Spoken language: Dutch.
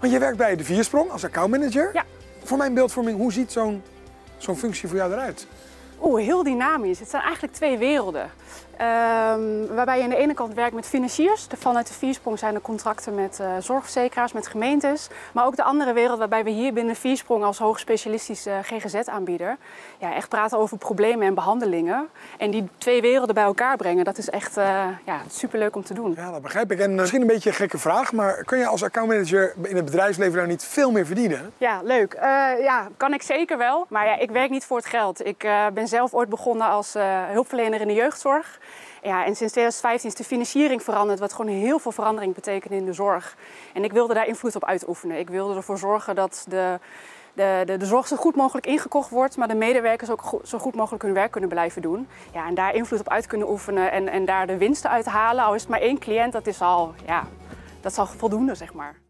Want je werkt bij de Viersprong als accountmanager. Ja. Voor mijn beeldvorming, hoe ziet zo'n zo'n functie voor jou eruit? Oeh, heel dynamisch. Het zijn eigenlijk twee werelden. Ehm, waarbij je aan de ene kant werkt met financiers. De- Vanuit de Viersprong zijn er contracten met eh, zorgverzekeraars, met gemeentes. Maar ook de andere wereld waarbij we hier binnen Viersprong als hoogspecialistische GGZ-aanbieder... Ja, echt praten over problemen en behandelingen. En die twee werelden bij elkaar brengen, dat is echt eh, ja, superleuk om te doen. Ja, dat begrijp ik. En misschien een beetje een gekke vraag, maar kun je als accountmanager in het bedrijfsleven nou niet veel meer verdienen? Ja, leuk. Eh, ja, kan ik zeker wel. Maar ja, ik werk niet voor het geld. Ik eh, ben zelf ooit begonnen als eh, hulpverlener in de jeugdzorg. Ja, en sinds 2015 is de financiering veranderd, wat gewoon heel veel verandering betekent in de zorg. En ik wilde daar invloed op uitoefenen. Ik wilde ervoor zorgen dat de, de, de, zorg zo goed mogelijk ingekocht wordt, maar de medewerkers ook zo goed mogelijk hun werk kunnen blijven doen. Ja, en daar invloed op uit kunnen oefenen en, en daar de winsten uit halen. Al is het maar één cliënt, dat is al, ja, dat is voldoende, zeg maar.